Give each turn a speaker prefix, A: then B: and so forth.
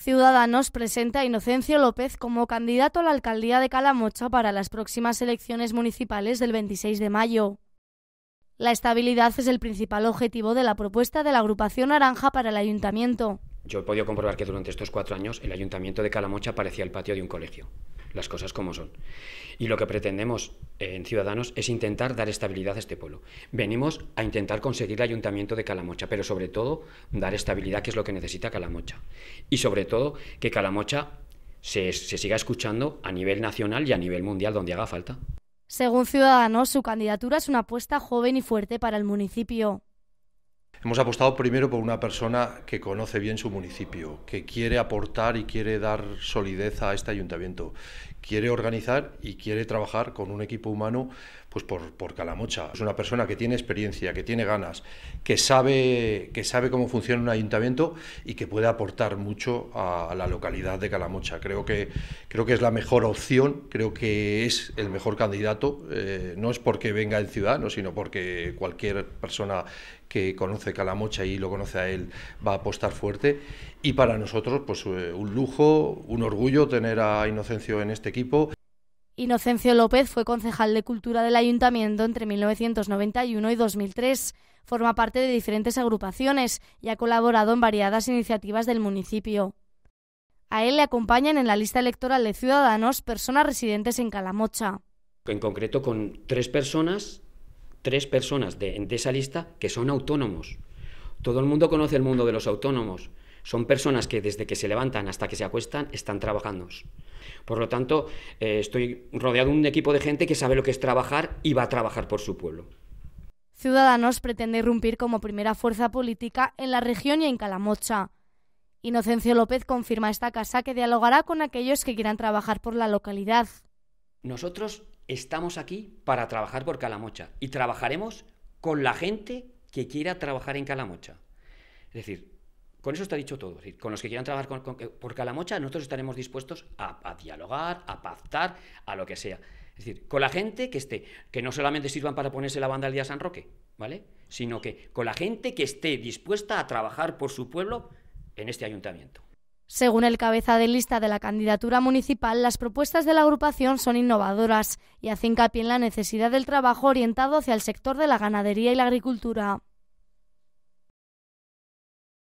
A: Ciudadanos presenta a Inocencio López como candidato a la alcaldía de Calamocha para las próximas elecciones municipales del 26 de mayo. La estabilidad es el principal objetivo de la propuesta de la agrupación Naranja para el ayuntamiento.
B: Yo he podido comprobar que durante estos cuatro años el ayuntamiento de Calamocha parecía el patio de un colegio las cosas como son. Y lo que pretendemos eh, en Ciudadanos es intentar dar estabilidad a este pueblo. Venimos a intentar conseguir el ayuntamiento de Calamocha, pero sobre todo dar estabilidad, que es lo que necesita Calamocha. Y sobre todo que Calamocha se, se siga escuchando a nivel nacional y a nivel mundial donde haga falta.
A: Según Ciudadanos, su candidatura es una apuesta joven y fuerte para el municipio.
C: Hemos apostado primero por una persona que conoce bien su municipio, que quiere aportar y quiere dar solidez a este ayuntamiento, quiere organizar y quiere trabajar con un equipo humano pues por, por, Calamocha. Es una persona que tiene experiencia, que tiene ganas, que sabe, que sabe cómo funciona un ayuntamiento y que puede aportar mucho a, la localidad de Calamocha. Creo que, creo que es la mejor opción, creo que es el mejor candidato, eh, no es porque venga en ciudad, sino porque cualquier persona que conoce Calamocha y lo conoce a él va a apostar fuerte. Y para nosotros, pues eh, un lujo, un orgullo tener a Inocencio en este equipo.
A: Inocencio López fue concejal de Cultura del Ayuntamiento entre 1991 y 2003. Forma parte de diferentes agrupaciones y ha colaborado en variadas iniciativas del municipio. A él le acompañan en la lista electoral de Ciudadanos personas residentes en Calamocha.
B: En concreto con tres personas, tres personas de, de esa lista que son autónomos. Todo el mundo conoce el mundo de los autónomos. Son personas que desde que se levantan hasta que se acuestan están trabajando. Por lo tanto, eh, estoy rodeado de un equipo de gente que sabe lo que es trabajar y va a trabajar por su pueblo.
A: Ciudadanos pretende irrumpir como primera fuerza política en la región y en Calamocha. Inocencio López confirma a esta casa que dialogará con aquellos que quieran trabajar por la localidad.
B: Nosotros estamos aquí para trabajar por Calamocha y trabajaremos con la gente que quiera trabajar en Calamocha. Es decir, con eso está dicho todo. con los que quieran trabajar por Calamocha, nosotros estaremos dispuestos a, dialogar, a pactar, a lo que sea. Es decir, con la gente que esté, que no solamente sirvan para ponerse la banda al día San Roque, ¿vale? Sino que con la gente que esté dispuesta a trabajar por su pueblo en este ayuntamiento.
A: Según el cabeza de lista de la candidatura municipal, las propuestas de la agrupación son innovadoras y hacen hincapié en la necesidad del trabajo orientado hacia el sector de la ganadería y la agricultura.